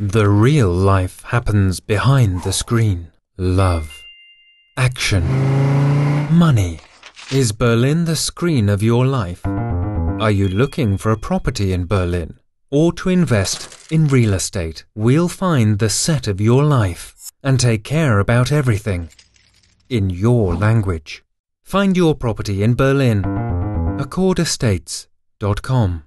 The real life happens behind the screen. Love. Action. Money. Is Berlin the screen of your life? Are you looking for a property in Berlin or to invest in real estate? We'll find the set of your life and take care about everything in your language. Find your property in Berlin. AccordEstates.com